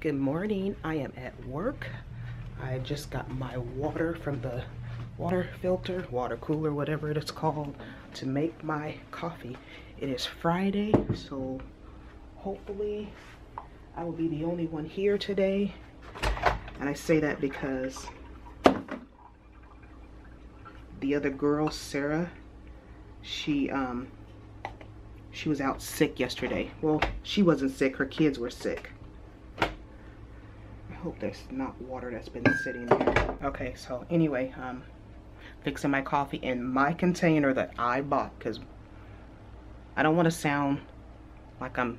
Good morning. I am at work. I just got my water from the water filter, water cooler, whatever it is called, to make my coffee. It is Friday, so hopefully I will be the only one here today. And I say that because the other girl, Sarah, she um she was out sick yesterday. Well, she wasn't sick, her kids were sick hope there's not water that's been sitting there. Okay, so anyway, um, fixing my coffee in my container that I bought because I don't want to sound like I'm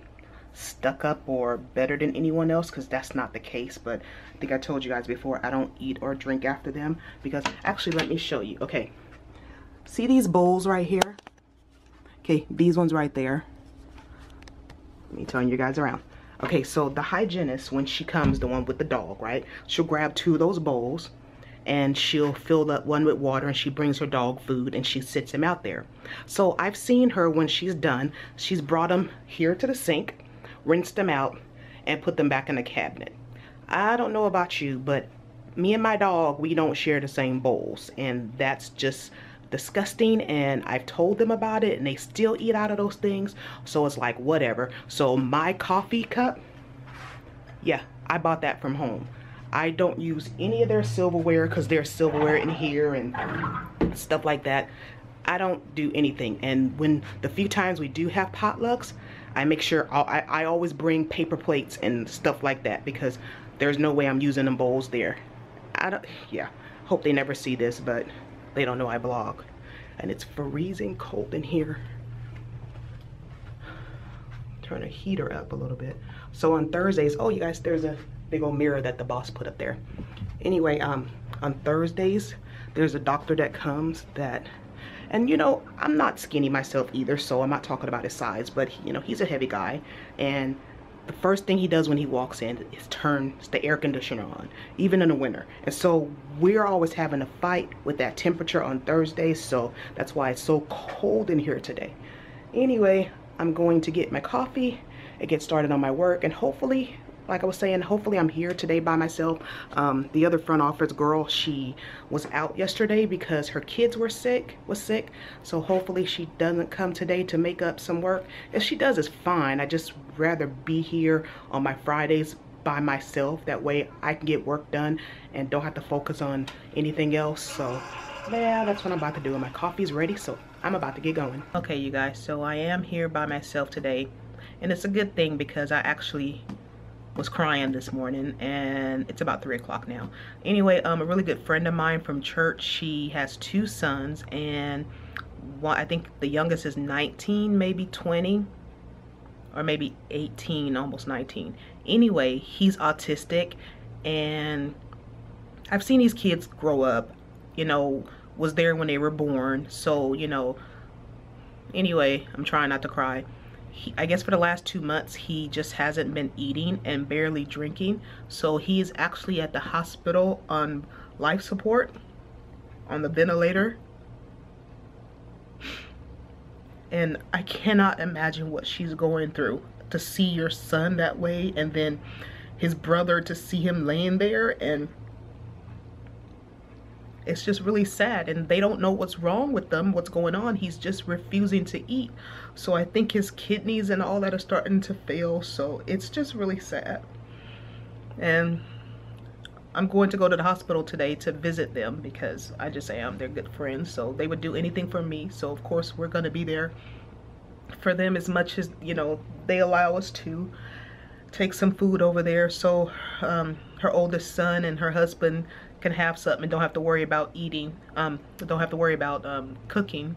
stuck up or better than anyone else because that's not the case but I think I told you guys before I don't eat or drink after them because actually let me show you. Okay see these bowls right here? Okay these ones right there. Let me turn you guys around Okay, so the hygienist, when she comes, the one with the dog, right? She'll grab two of those bowls and she'll fill up one with water and she brings her dog food and she sits him out there. So I've seen her when she's done, she's brought them here to the sink, rinsed them out, and put them back in the cabinet. I don't know about you, but me and my dog, we don't share the same bowls. And that's just disgusting and I've told them about it and they still eat out of those things. So it's like whatever. So my coffee cup yeah I bought that from home. I don't use any of their silverware because there's silverware in here and stuff like that. I don't do anything. And when the few times we do have potlucks I make sure I, I always bring paper plates and stuff like that because there's no way I'm using them bowls there. I don't yeah hope they never see this but they don't know I blog. And it's freezing cold in here. Turn the heater up a little bit. So on Thursdays, oh you guys, there's a big old mirror that the boss put up there. Anyway, um, on Thursdays, there's a doctor that comes that and you know i'm not skinny myself either so i'm not talking about his size but you know he's a heavy guy and the first thing he does when he walks in is turns the air conditioner on, even in the winter. And so we're always having a fight with that temperature on Thursdays, so that's why it's so cold in here today. Anyway, I'm going to get my coffee and get started on my work, and hopefully like I was saying, hopefully I'm here today by myself. Um, the other front office girl, she was out yesterday because her kids were sick, was sick. So hopefully she doesn't come today to make up some work. If she does, it's fine. I just rather be here on my Fridays by myself. That way I can get work done and don't have to focus on anything else. So yeah, that's what I'm about to do. And my coffee's ready, so I'm about to get going. Okay, you guys, so I am here by myself today. And it's a good thing because I actually was crying this morning and it's about three o'clock now. Anyway um a really good friend of mine from church she has two sons and one i think the youngest is 19 maybe 20 or maybe 18 almost 19 anyway he's autistic and i've seen these kids grow up you know was there when they were born so you know anyway i'm trying not to cry he, I guess for the last two months, he just hasn't been eating and barely drinking. So he's actually at the hospital on life support, on the ventilator. And I cannot imagine what she's going through to see your son that way and then his brother to see him laying there and it's just really sad and they don't know what's wrong with them what's going on. He's just refusing to eat. So i think his kidneys and all that are starting to fail. So it's just really sad. And i'm going to go to the hospital today to visit them because i just am they're good friends so they would do anything for me. So of course we're going to be there for them as much as you know they allow us to take some food over there. So um, her oldest son and her husband can have something and don't have to worry about eating um don't have to worry about um cooking.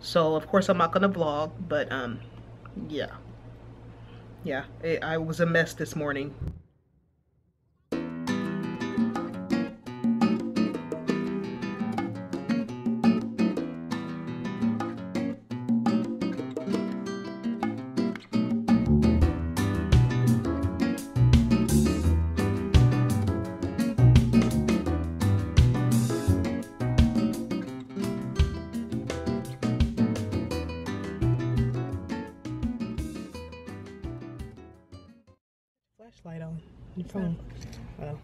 So of course i'm not gonna vlog but um yeah. Yeah it, i was a mess this morning Your phone. Oh.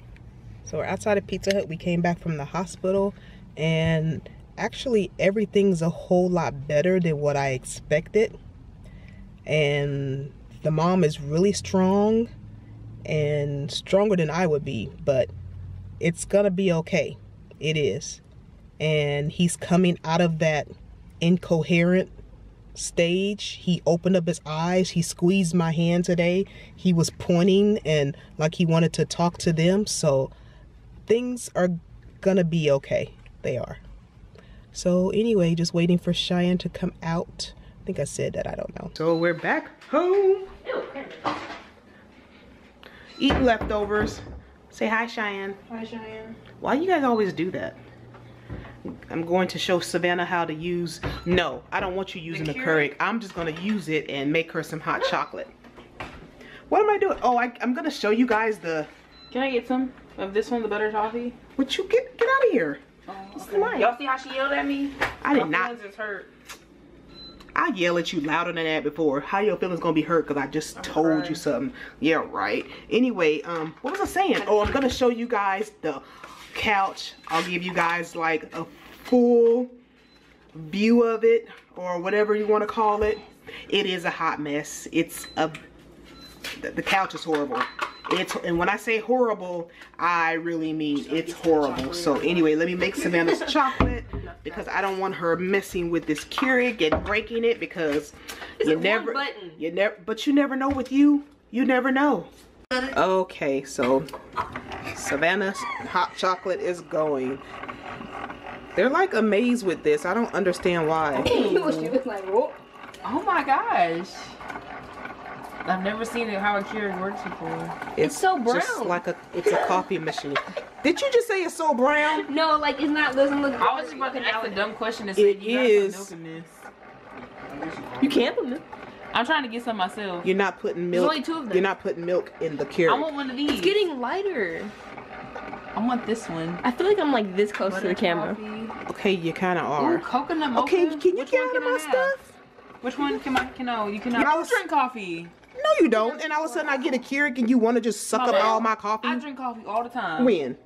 So we're outside of Pizza Hut. We came back from the hospital and actually everything's a whole lot better than what I expected. And the mom is really strong and stronger than I would be, but it's gonna be okay. It is. And he's coming out of that incoherent stage. He opened up his eyes. He squeezed my hand today. He was pointing and like he wanted to talk to them. So things are gonna be okay. They are. So anyway, just waiting for Cheyenne to come out. I think I said that, I don't know. So we're back home. Eat leftovers. Say hi, Cheyenne. Hi, Cheyenne. Why you guys always do that? I'm going to show Savannah how to use, no, I don't want you using the, the Keurig. I'm just gonna use it and make her some hot chocolate. What am I doing? Oh, I, am gonna show you guys the. Can I get some of this one, the butter toffee? Would you get, get out of here. Oh, okay. Y'all see how she yelled at me? I did My not. Just hurt. I yell at you louder than that before. How your feelings gonna be hurt because I just I'm told you something. Yeah, right. Anyway, um, what was I saying? Oh, I'm gonna show you guys the couch. I'll give you guys like a full view of it or whatever you want to call it. It is a hot mess. It's a the couch is horrible. It's and when I say horrible, I really mean it's horrible. So anyway, let me make Savannah's chocolate because I don't want her messing with this Keurig and breaking it because it's you never you never but you never know with you. You never know. Okay, so Savannah's hot chocolate is going. They're like amazed with this. I don't understand why. oh my gosh. I've never seen it how a Keurig works before. It's, it's so brown. Just like a, it's a coffee machine. Did you just say it's so brown? No, like it's not. Doesn't look. I was just about to ask a dumb question. To say it you is. Put milk in this. You can't put milk. I'm trying to get some myself. You're not putting milk. There's only two of them. You're not putting milk in the Keurig. I want one of these. It's getting lighter. I want this one. I feel like I'm like this close Butter to the camera. Coffee. Okay, you kind of are. Ooh, coconut mocha. Okay, can you Which get out of my stuff? Which one can I? Can I? You cannot. I drink coffee. No, you don't. And all of a sudden I get a Keurig and you want to just suck my up bad. all my coffee? I drink coffee all the time. When?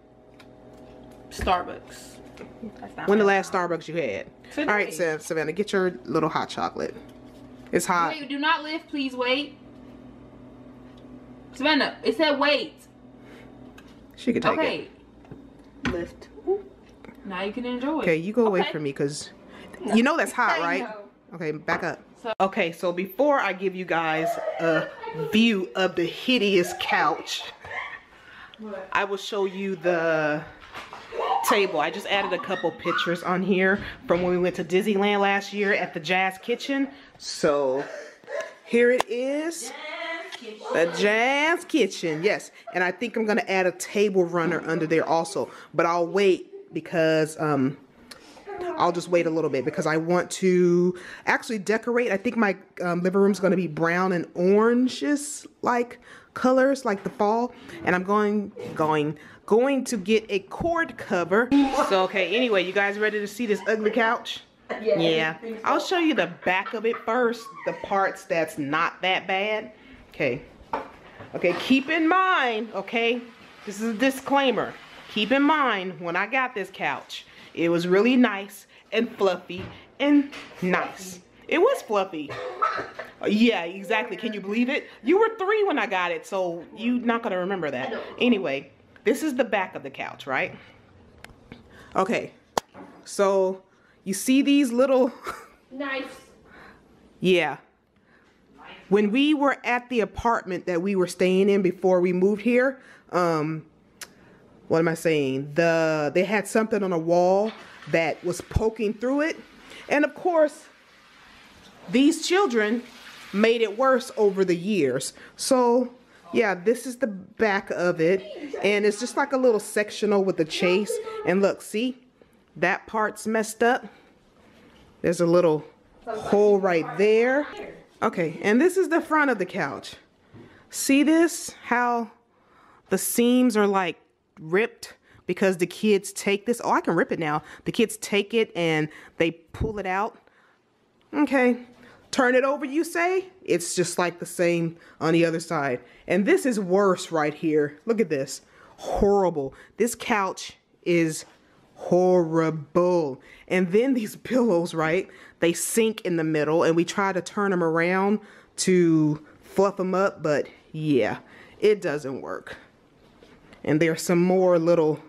Starbucks. When the last Starbucks you had? Today. All right, Savannah, get your little hot chocolate. It's hot. Wait, do not lift, please wait. Savannah, it said wait. She can take okay. it. Lift. Now you can enjoy Okay, you go away from me because you know that's hot, right? Okay, back up. So okay, so before I give you guys a view of the hideous couch, I will show you the table. I just added a couple pictures on here from when we went to Disneyland last year at the Jazz Kitchen. So here it is. The Jazz Kitchen, yes. And I think I'm gonna add a table runner under there also, but I'll wait because um, I'll just wait a little bit because I want to actually decorate. I think my um, living room is going to be brown and oranges like colors like the fall and I'm going going going to get a cord cover so okay anyway you guys ready to see this ugly couch yeah, yeah. So. I'll show you the back of it first the parts that's not that bad okay okay keep in mind okay this is a disclaimer keep in mind when I got this couch it was really nice and fluffy and nice. It was fluffy. Yeah, exactly. Can you believe it? You were three when I got it, so you're not going to remember that. Anyway, this is the back of the couch, right? Okay, so you see these little... nice. Yeah. When we were at the apartment that we were staying in before we moved here, um, what am I saying? The They had something on a wall that was poking through it. And of course, these children made it worse over the years. So yeah, this is the back of it. And it's just like a little sectional with a chase. And look, see, that part's messed up. There's a little hole right there. Okay, and this is the front of the couch. See this? How the seams are like ripped? because the kids take this. Oh, I can rip it now. The kids take it and they pull it out. Okay. turn it over, you say? It's just like the same on the other side. And this is worse right here. Look at this. Horrible. This couch is horrible. And then these pillows, right? They sink in the middle and we try to turn them around to fluff them up, but yeah, it doesn't work. And there's some more little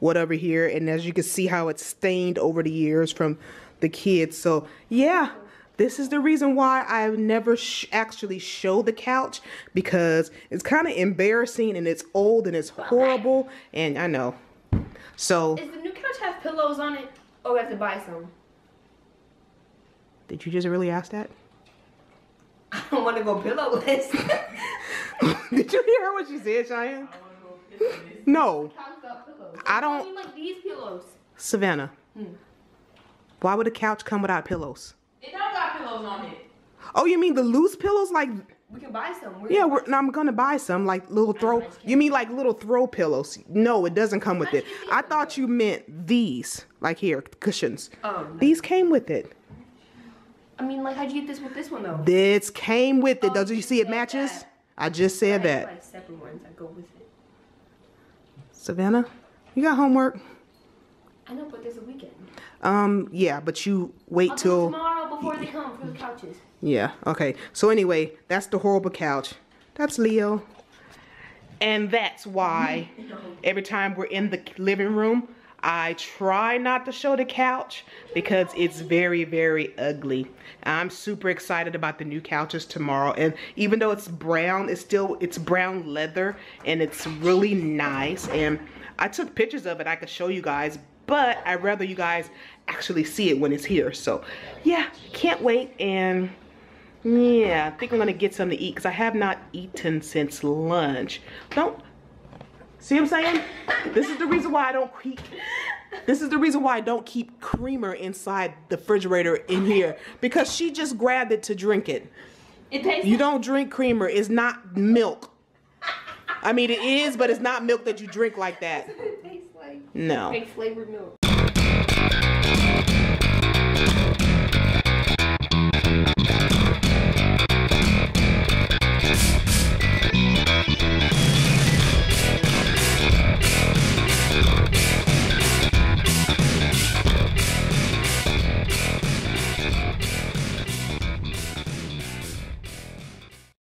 whatever here and as you can see how it's stained over the years from the kids. So yeah, this is the reason why I never sh actually show the couch because it's kind of embarrassing and it's old and it's horrible and I know. So Does the new couch have pillows on it? Or we have to buy some? did you just really ask that? I don't want to go pillowless. did you hear what she said, Cheyenne? No, Couch got pillows. I don't- I mean like these pillows. Savannah. Hmm. Why would a couch come without pillows? It don't got pillows on it. Oh, you mean the loose pillows? Like, We can buy some. We're yeah, we're, no, I'm gonna buy some, like little throw. You mean like little throw pillows? No, it doesn't come with it. I thought you meant these, like here, cushions. Oh, no. These came with it. I mean, like, how'd you get this with this one though? This came with it. Oh, Does you see it matches? that. I just said I that. buy separate ones that go with it. Savannah, you got homework? I know, but there's a weekend. Um, yeah, but you wait I'll till. tomorrow before they come for the couches. Yeah, okay. So anyway, that's the horrible couch. That's Leo. And that's why every time we're in the living room, I try not to show the couch because it's very, very ugly. I'm super excited about the new couches tomorrow. And even though it's brown, it's still, it's brown leather and it's really nice. And I took pictures of it. I could show you guys, but I'd rather you guys actually see it when it's here. So yeah, can't wait. And yeah, I think I'm gonna get something to eat because I have not eaten since lunch. Don't see what I'm saying? This is the reason why I don't keep. This is the reason why I don't keep creamer inside the refrigerator in here because she just grabbed it to drink it. It tastes. You don't drink creamer. It's not milk. I mean, it is, but it's not milk that you drink like that. It tastes like No. flavored milk.